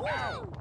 Wow!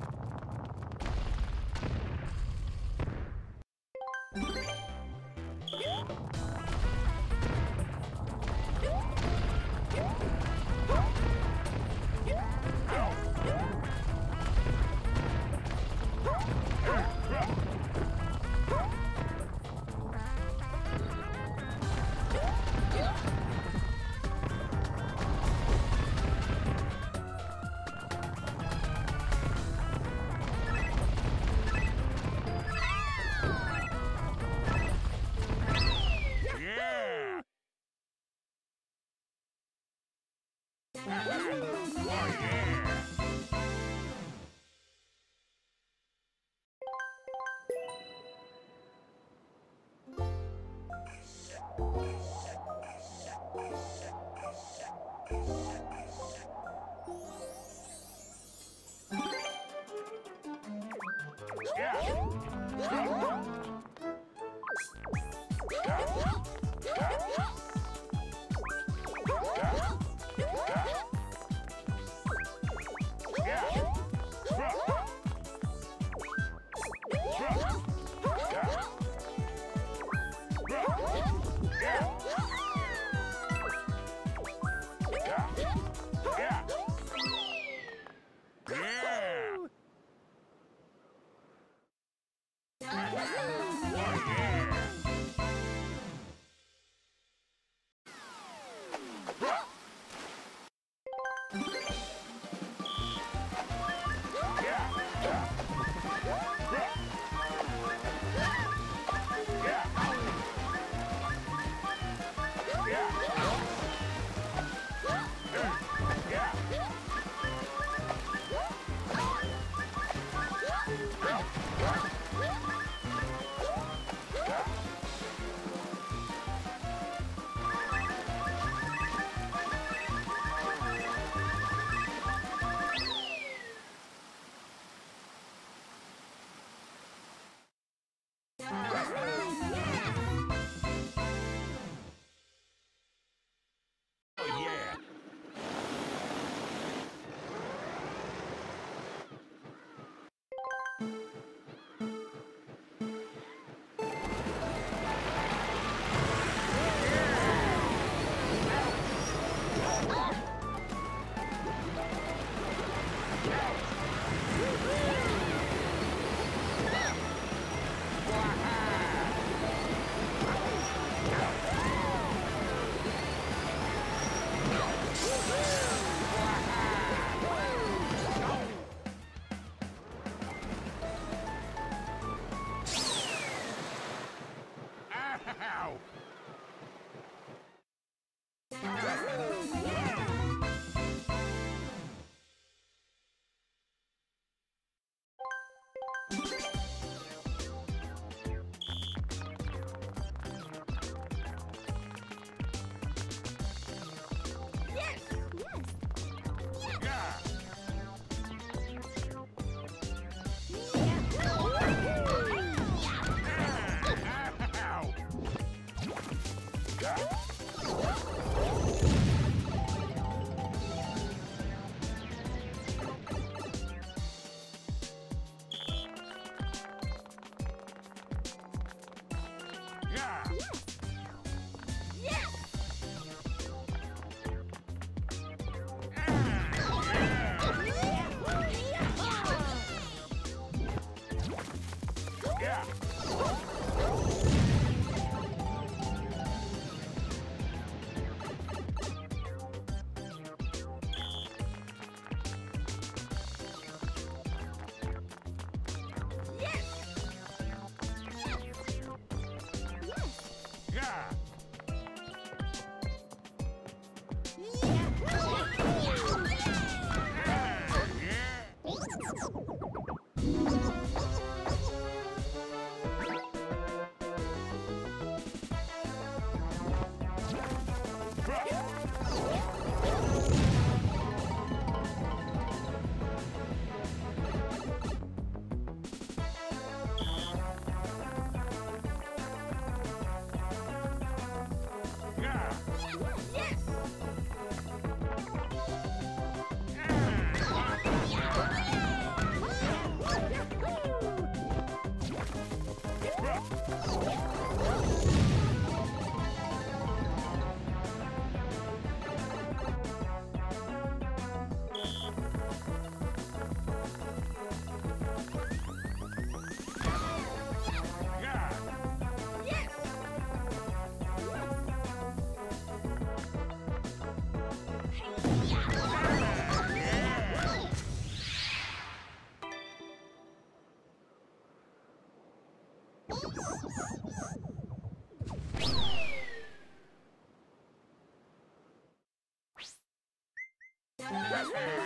Yes,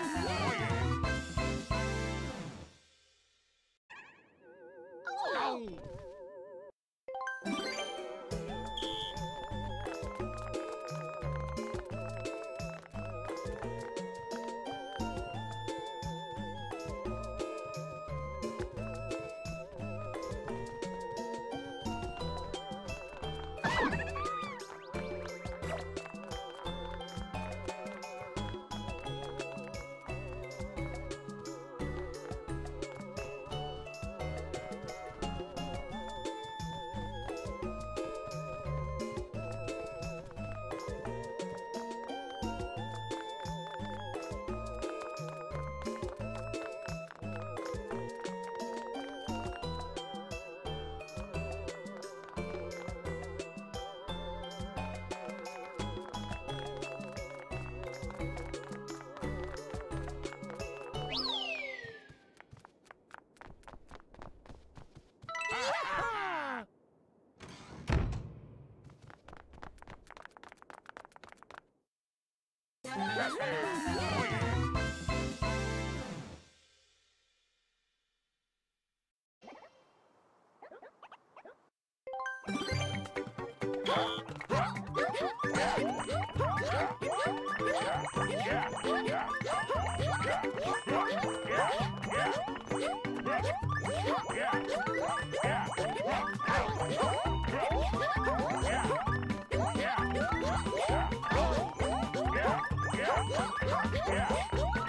Yeah.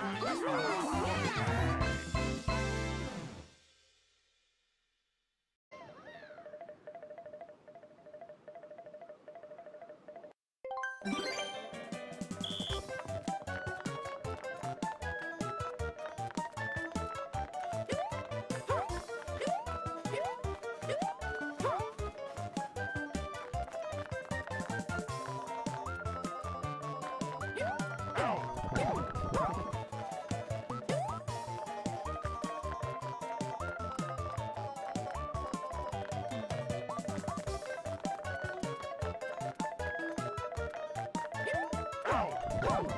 time. Go!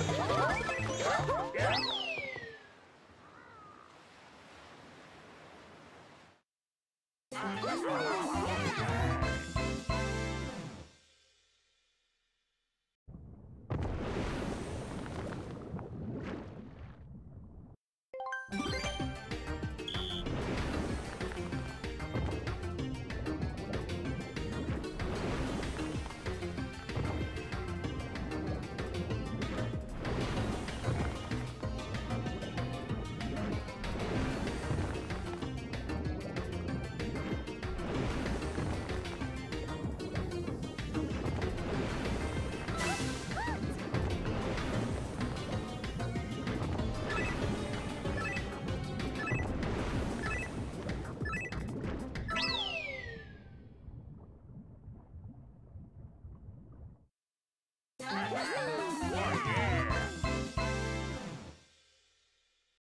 Let's go!